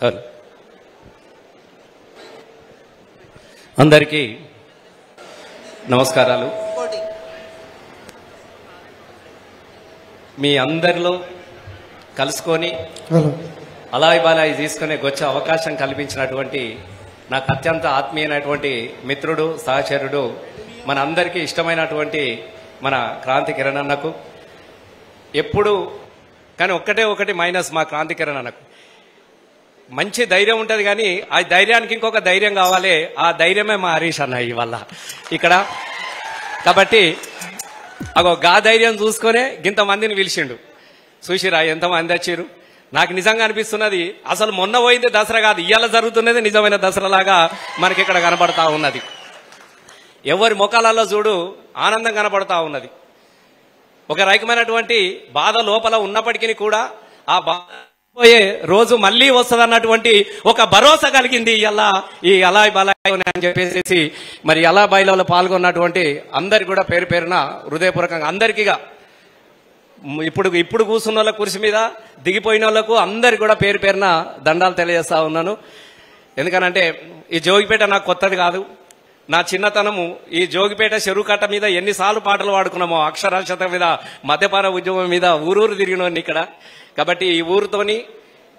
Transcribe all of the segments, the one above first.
Hello. అందరికీ నమస్కారాలు. మీ అందరిలో కలుసుకొని అలాయి బాలాయి తీసుకునే గొచ్చే అవకాశం కల్పించినటువంటి నాకు అత్యంత ఆత్మీయమైనటువంటి మిత్రుడు సహచరుడు మన అందరికీ ఇష్టమైనటువంటి మన క్రాంతి కిరణ్ అన్నకు. ఎప్పుడు కానీ ఒక్కటే ఒకటి మైనస్ మా క్రాంతి కిరణ్ అన్నకు. మంచి ధైర్యం ఉంటుంది కానీ ఆ ధైర్యానికి ఇంకొక ధైర్యం కావాలి. ఆ ధైర్యమే మా హరీష్ అన్న ఇవాళ. ఇక్కడ కాబట్టి అగో గా ధైర్యం చూసుకొనే ఇంతమందిని పిలిచిండు. చూసిరా ఎంతమంది వచ్చారు? నాకు నిజంగా అనిపిస్తున్నది అసలు మొన్న పోయింది దసరా కాదు ఇవాళ జరుగుతున్నది నిజమైన దసరాలాగా మనకి ఇక్కడ కనబడతా ఉన్నది. ఎవరి ముఖాలలో చూడు ఆనందం కనబడతా ఉన్నది. ఒక రకమైనటువంటి బాధ లోపల ఉన్నప్పటికీ కూడా ఆ బాధ పోయే రోజు మళ్ళీ వస్తుంది అన్నటువంటి ఒక భరోసా కలిగింది. ఇలా ఈ అలాయ్ బలాయ్ అని చెప్పేసి మరి అలా బయలలో పాల్గొన్నటువంటి అందరికి కూడా పేరు పేరున హృదయపూర్వకంగా అందరికీగా ఇప్పుడు ఇప్పుడు కూర్చున్న వాళ్ళ కుర్చీ మీద దిగిపోయిన వాళ్ళకు అందరికి కూడా పేరు పేరున దండాలు తెలియజేస్తా ఉన్నాను. ఎందుకనంటే ఈ జోగిపేట నాకు కొత్తది కాదు. నా చిన్నతనము ఈ జోగిపేట చెరువుకట్ట మీద ఎన్నిసార్లు పాటలు పాడుకున్నామో అక్షరాస్యత మీద మద్యపాన ఉద్యమం మీద ఊరూరు తిరిగినోని ఇక్కడ. కాబట్టి ఈ ఊరితోని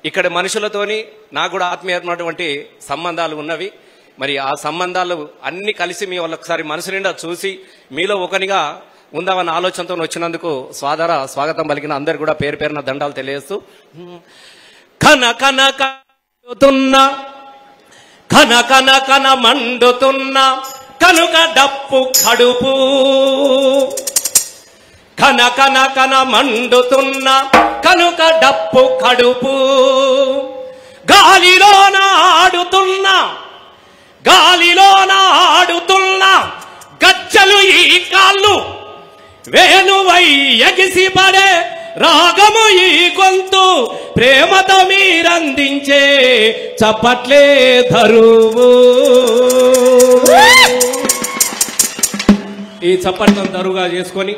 ఇక్కడ మనుషులతోని నాకు కూడా ఆత్మీయమైనటువంటి సంబంధాలు ఉన్నవి. మరి ఆ సంబంధాలు అన్ని కలిసి మీ వాళ్ళు ఒకసారి మనసు నిండా చూసి మీలో ఒకనిగా ఉందామన్న ఆలోచనతో వచ్చినందుకు స్వాదర స్వాగతం పలికిన అందరు కూడా పేరు పేరున దండాలు తెలియజేస్తూ కన కన కన కన కన మండుతున్న కనుక డప్పు కడుపు. కన కన కన మండుతున్న కనుక డప్పు కడుపు. గాలిలోన ఆడుతున్న గాలిలోన ఆడుతున్న గజ్జలు ఈ కాళ్ళు వేణువై ఎగిసిపడే రాగము ఈ గొంతు ప్రేమతో మీరందించే చప్పట్లే ధరువు ఈ చప్పట్లను తరువుగా చేసుకొని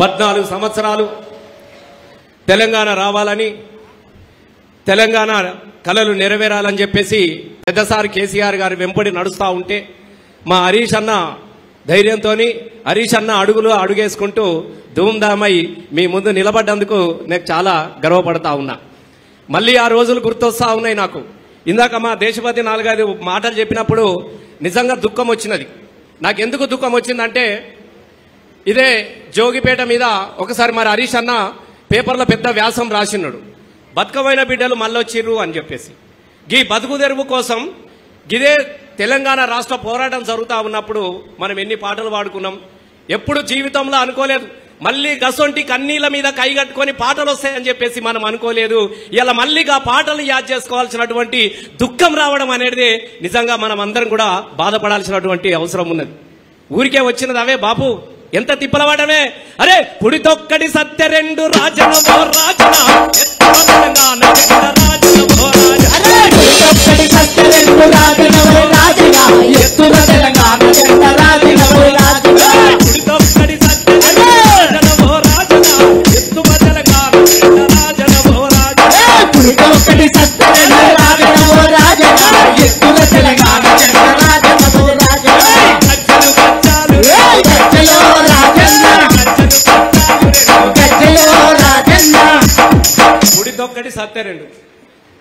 పద్నాలుగు సంవత్సరాలు తెలంగాణ రావాలని తెలంగాణ కళలు నెరవేరాలని చెప్పేసి పెద్దసారి కేసీఆర్ గారు వెంపడి నడుస్తూ ఉంటే మా హరీష్ అన్న ధైర్యంతో హరీష్ అన్న అడుగులు అడుగేసుకుంటూ ధూమ్ధామై మీ ముందు నిలబడ్డందుకు నేను చాలా గర్వపడతా ఉన్నా. మళ్ళీ ఆ రోజులు గుర్తొస్తా ఉన్నాయి నాకు. ఇందాక మా దేశపతి నాలుగైదు మాటలు చెప్పినప్పుడు నిజంగా దుఃఖం వచ్చినది. నాకు ఎందుకు దుఃఖం వచ్చిందంటే ఇదే జోగిపేట మీద ఒకసారి మరి హరీష్ అన్న పేపర్లో పెద్ద వ్యాసం రాసినాడు బతుకమైన బిడ్డలు మళ్ళొచ్చిర్రు అని చెప్పేసి. గీ బతుకు తెరువు కోసం గిదే తెలంగాణ రాష్ట్ర పోరాటం జరుగుతూ ఉన్నప్పుడు మనం ఎన్ని పాటలు పాడుకున్నాం? ఎప్పుడు జీవితంలో అనుకోలేదు. మళ్ళీ గసొంటి కన్నీళ్ళ మీద కైగట్టుకొని పాటలు వస్తాయని చెప్పేసి మనం అనుకోలేదు. ఇలా మళ్ళీ ఆ పాటలు యాద్ చేసుకోవాల్సినటువంటి దుఃఖం రావడం అనేది నిజంగా మనం అందరం కూడా బాధపడాల్సినటువంటి అవసరం ఉన్నది. ఊరికే వచ్చినది అవే బాబు ఎంత తిప్పలవాడమే అరే పుడితొక్కడి సత్య రెండు రాజన ఓ రాజన రెండు రాజన ఓ రాజన ఎత్తుల తెలంగాణ జగడ రాజన ఓ రాజన. ఒక్కడి సత్యరెండు రాజనవో రాజన ఎత్తుల తెలంగాణ జెండ రాజనవో రాజన గజ్జలు గజ్జాలు. రాజన్న. గజ్జలో రాజన్న. పుడితొక్కడి సత్య రెండు.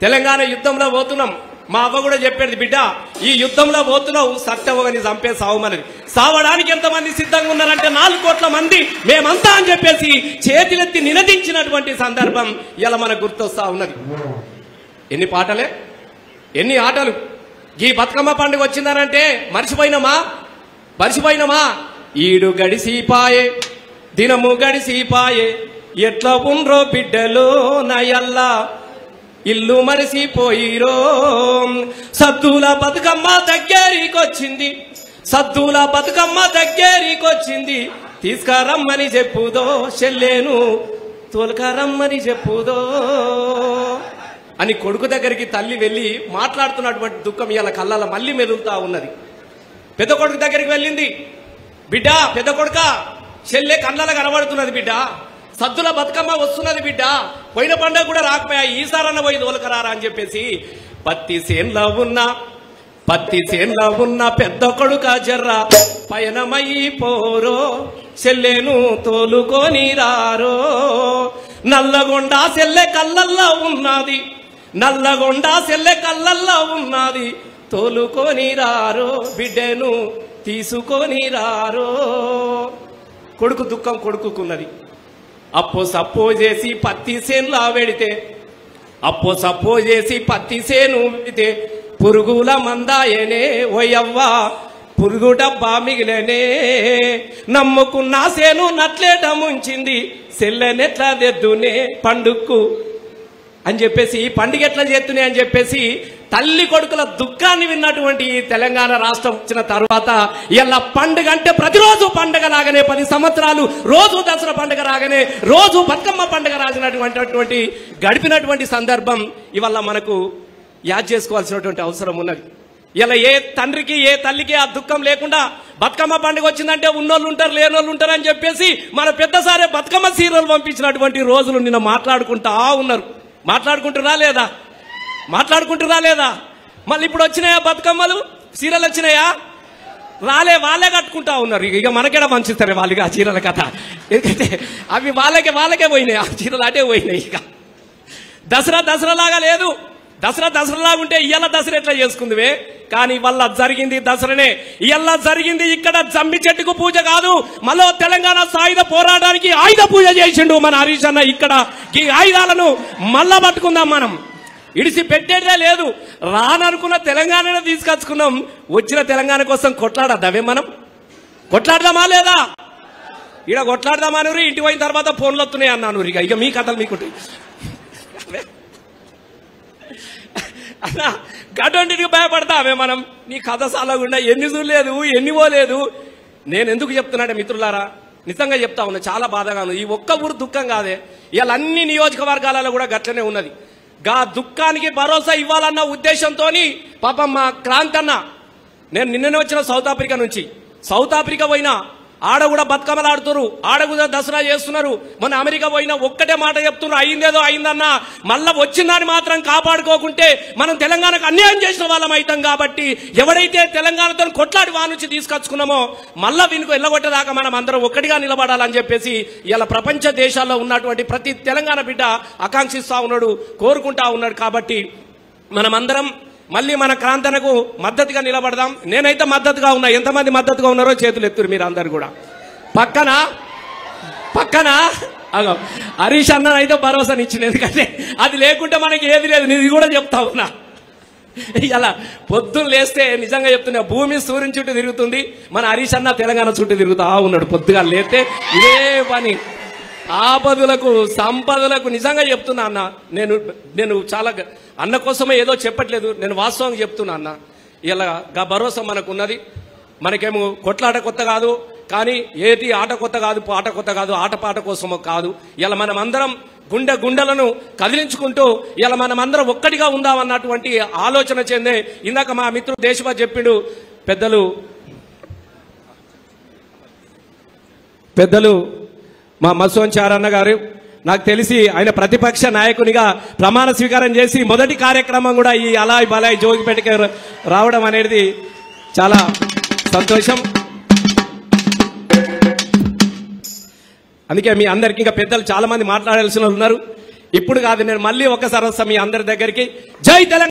తెలంగాణ యుద్ధంలో పోతున్నాం. మా అవ్వ కూడా చెప్పేది బిడ్డ ఈ యుద్ధంలో పోతున్నావు సత్యవని చంపే సావమన్నది సావడానికి ఎంతమంది సిద్ధంగా ఉన్నారంటే నాలుగు కోట్ల మంది మేమంతా అని చెప్పేసి చేతులెత్తి నినదించినటువంటి సందర్భం ఇలా మనకు గుర్తొస్తా ఉన్నది. ఎన్ని పాటలే? ఎన్ని ఆటలు? ఈ బతుకమ్మ పండుగ వచ్చిందనంటే మర్చిపోయినమా? మర్చిపోయినమా? ఈడు గడిసిపాయే దినము గడిసిపాయే. ఎట్లా ఉండ్రో బిడ్డలో నయల్లా. ఇల్లు మరిసిపోయిరో. సద్దుల బతుకమ్మ దగ్గరికొచ్చింది. సద్దుల బతుకమ్మ దగ్గరికొచ్చింది. తీసుకురమ్మని చెప్పుదో చెల్లేను తోలుకరమ్మని చెప్పుదో. అని కొడుకు దగ్గరికి తల్లి వెళ్ళి మాట్లాడుతున్నటువంటి దుఃఖం ఇవాళ కళ్ళల మళ్ళీ మెదులుతా ఉన్నది. పెద్ద కొడుకు దగ్గరికి వెళ్ళింది బిడ్డ పెద్ద కొడుక చెల్లె కళ్ళల కనబడుతున్నది బిడ్డ సద్దుల బతుకమ్మ వస్తున్నది బిడ్డ. పోయిన పండుగ కూడా రాకపోయా. ఈసారన్న పోయి దోలకరారా అని చెప్పేసి పత్తి సేన్లో ఉన్న పత్తి చేన్లో ఉన్న పెద్ద కొడుక జర్ర పయనమయ్యి పోరో చెల్లెను తోలుకొని రారో. నల్లగొండ సెల్లె కళ్ళల్లో ఉన్నది నల్లగొండ సెల్లె కళ్ళల్లో ఉన్నది తోలుకొని రారో బిడ్డను తీసుకొని రారో. కొడుకు దుఃఖం కొడుకుకున్నది. అప్పో సప్పో చేసి పత్తి చేనులా వెడితే అప్పో సప్పో చేసి పత్తి సేను పెడితే పురుగుల మందాయనే ఓయవ్వా పురుగు డబ్బా మిగిలేనే. నమ్ముకున్న సేను నట్లేట ముంచింది సెల్లెనెట్లా తెద్దునే పండుక్కు. అని చెప్పేసి ఈ పండుగ ఎట్లా చేస్తున్నాయి అని చెప్పేసి తల్లి కొడుకుల దుఃఖాన్ని విన్నటువంటి ఈ తెలంగాణ రాష్ట్రం వచ్చిన తర్వాత ఇలా పండుగ అంటే ప్రతిరోజు పండుగ రాగానే పది సంవత్సరాలు రోజు దసరా పండుగ రాగానే రోజు బతుకమ్మ పండుగ రాసినటువంటి గడిపినటువంటి సందర్భం ఇవల్ల మనకు యాద్ చేసుకోవాల్సినటువంటి అవసరం ఉన్నది. ఇలా ఏ తండ్రికి ఏ తల్లికి ఆ దుఃఖం లేకుండా బతుకమ్మ పండుగ వచ్చిందంటే ఉన్నోళ్ళు ఉంటారు లేనోళ్ళు ఉంటారు అని చెప్పేసి మన పెద్దసారే బతుకమ్మ సీరియల్ పంపించినటువంటి రోజులు నిన్న మాట్లాడుకుంటా ఉన్నారు. మాట్లాడుకుంటున్నా లేదా? మాట్లాడుకుంటురా లేదా? మళ్ళీ ఇప్పుడు వచ్చినాయా బతుకమ్మలు? చీరలు వచ్చినాయా? రాలే వాళ్ళే కట్టుకుంటా ఉన్నారు. ఇక- ఇక మనకేడా పంచిస్తారు వాళ్ళు ఇక ఆ చీరల కథ? ఎందుకంటే అవి వాళ్ళకే వాళ్ళకే పోయినాయి. ఆ చీరలు అటే పోయినాయి ఇక. దసరా దసరా లాగా లేదు. దసరా దసరాలాగా ఉంటే ఇయ్యాల దసరా ఎట్లా చేసుకుందివే? కానీ వల్ల జరిగింది దసరనే. ఇయ్యాల జరిగింది ఇక్కడ జమ్మి చెట్టుకు పూజ కాదు. మళ్ళీ తెలంగాణ సాయుధ పోరాటానికి ఆయుధ పూజ చేసిండు మన హరీష్ అన్న ఇక్కడ. ఈ ఆయుధాలను మళ్ళా పట్టుకుందాం మనం. ఇడిసి పెట్టేదే లేదు. రాననుకున్న తెలంగాణనే తీసుకొచ్చుకున్నాం. వచ్చిన తెలంగాణ కోసం కొట్లాడద్దామే మనం. కొట్లాడదామా లేదా? ఇక కొట్లాడదామా అని ఇంటి పోయిన తర్వాత ఫోన్లు వస్తున్నాయి అన్నాను ఇక. ఇక మీ కథలు మీకు అన్నా గటువంటికి భయపడతామే మనం. నీ కథ సాలకుండా ఎన్ని చూడలేదు ఎన్ని పోలేదు. నేను ఎందుకు చెప్తున్నాడే మిత్రులారా నిజంగా చెప్తా ఉన్నా చాలా బాధగా ఉంది. ఈ ఒక్క ఊరు దుఃఖం కాదే. ఇవాళ అన్ని నియోజకవర్గాలలో కూడా గట్లనే ఉన్నది. గా దుఃఖానికి భరోసా ఇవ్వాలన్న ఉద్దేశంతో పాపం మా క్రాంతన్న నేను నిన్ననే వచ్చిన సౌత్ ఆఫ్రికా నుంచి. సౌత్ ఆఫ్రికా పోయినా ఆడ కూడా బతుకమ్మలాడుతున్నారు. ఆడ కూడా దసరా చేస్తున్నారు. మన అమెరికా పోయినా ఒక్కటే మాట చెప్తున్నారు. అయిందేదో అయిందన్నా. మళ్ళా వచ్చిందని మాత్రం కాపాడుకోకుంటే మనం తెలంగాణకు అన్యాయం చేసిన వాళ్ళం అవుతాం కాబట్టి ఎవడైతే తెలంగాణతో కొట్లాడి వా నుంచి తీసుకొచ్చుకున్నామో మళ్ళా వీనికి వెళ్ళగొట్టేదాకా మనం అందరం ఒక్కటిగా నిలబడాలని చెప్పేసి ఇలా ప్రపంచ దేశాల్లో ఉన్నటువంటి ప్రతి తెలంగాణ బిడ్డ ఆకాంక్షిస్తా ఉన్నాడు కోరుకుంటా ఉన్నాడు కాబట్టి మనమందరం మళ్ళీ మన క్రాంతనకు మద్దతుగా నిలబడదాం. నేనైతే మద్దతుగా ఉన్నా. ఎంతమంది మద్దతుగా ఉన్నారో చేతులు ఎత్తురు మీరు అందరు కూడా. పక్కన? పక్కన? అగో హరీష్ అన్న అయితే భరోసానిచ్చింది ఎందుకంటే అది లేకుంటే మనకి ఏది లేదు. నీది ఇది కూడా చెప్తా ఉన్నా. ఇలా పొద్దున్న లేస్తే నిజంగా చెప్తున్నా భూమి సూర్యుని చుట్టూ తిరుగుతుంది. మన హరీష్ అన్న తెలంగాణ చుట్టూ తిరుగుతా ఉన్నాడు. పొద్దుగా లేస్తే ఇదే పని. ఆపదులకు సంపదలకు నిజంగా చెప్తున్నా అన్న. నేను నేను చాలా అన్న కోసమే ఏదో చెప్పట్లేదు. నేను వాస్తవంగా చెప్తున్నా అన్న. ఇలా గా భరోసా మనకున్నది. మనకేమో కొట్లాట కొత్త కాదు కానీ ఏది ఆట కొత్త కాదు పాట కొత్త కాదు ఆట పాట కోసమో కాదు. ఇలా మనం అందరం గుండె గుండెలను కదిలించుకుంటూ ఇలా మనం అందరం ఒక్కటిగా ఉందామన్నటువంటి ఆలోచన చెందే. ఇందాక మా మిత్రుడు దేశభా చెప్పిండు పెద్దలు పెద్దలు మా మసోన్ చారన్న గారు నాకు తెలిసి ఆయన ప్రతిపక్ష నాయకునిగా ప్రమాణ స్వీకారం చేసి మొదటి కార్యక్రమం కూడా ఈ అలాయ్ బలాయ్ జోగిపేటకి రావడం అనేది చాలా సంతోషం. అందుకే మీ అందరికి ఇంకా పెద్దలు చాలా మంది మాట్లాడాల్సిన ఉన్నారు. ఇప్పుడు కాదు నేను మళ్ళీ ఒకసారి వస్తాను మీ అందరి దగ్గరికి. జై తెలంగాణ!